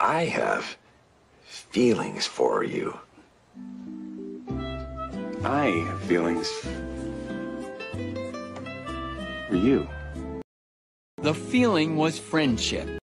I have feelings for you. I have feelings for you. The feeling was friendship.